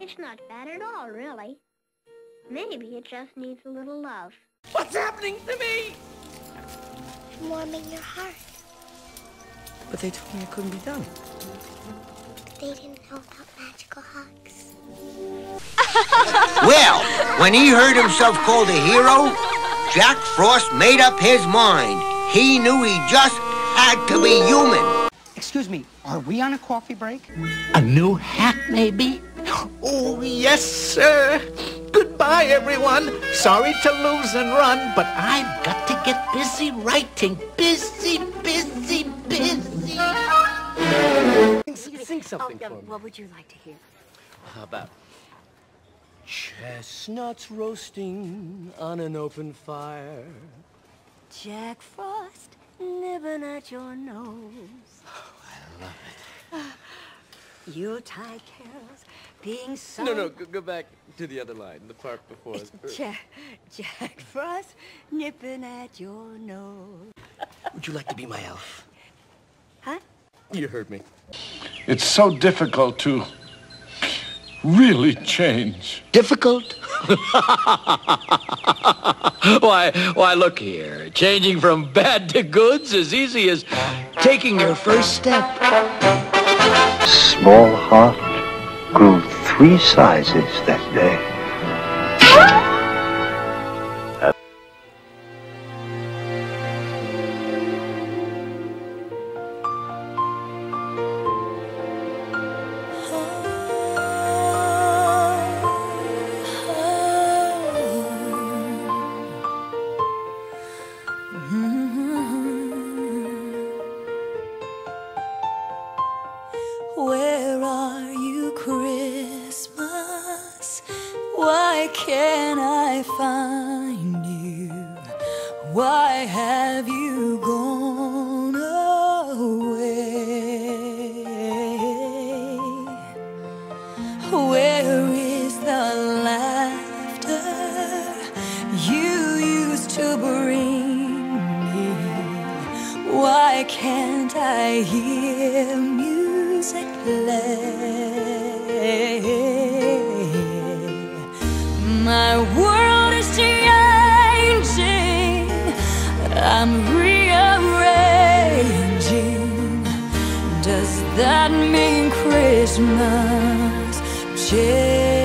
It's not bad at all, really. Maybe it just needs a little love. What's happening to me? Warming your heart. But they told me it couldn't be done. They didn't know about magical hugs. Well, when he heard himself called a hero, Jack Frost made up his mind. He knew he just had to be human. Excuse me, are we on a coffee break? A new hat, maybe? Oh, yes, sir. Goodbye, everyone. Sorry to lose and run, but I've got to get busy writing. Busy, busy, busy. sing, sing something for oh, me. What would you like to hear? How about chestnuts roasting on an open fire? Jack Frost nibbling at your nose. Oh, I love it. Yuletide carols being sung. No, no, go, go back to the other line, the part before. us. Jack, Jack Frost nipping at your nose. Would you like to be my elf? Huh? You heard me. It's so difficult to really change. Difficult? why, why, look here. Changing from bad to good's as easy as taking your first step. Small heart grew three sizes that day. Where are you, Christmas? Why can't I find you? Why have you gone away? Where is the laughter you used to bring me? Why can't I hear My world is changing. I'm rearranging. Does that mean Christmas changes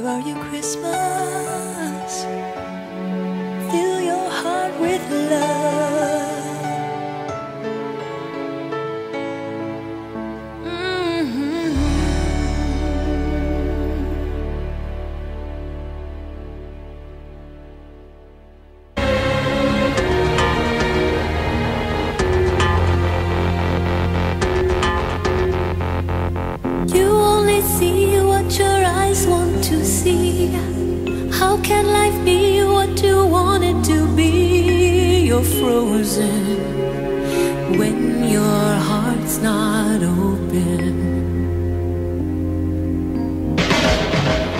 were you Christmas? Frozen when your heart's not open.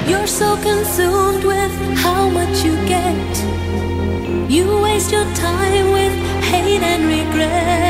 You're so consumed with how much you get. You waste your time with hate and regret.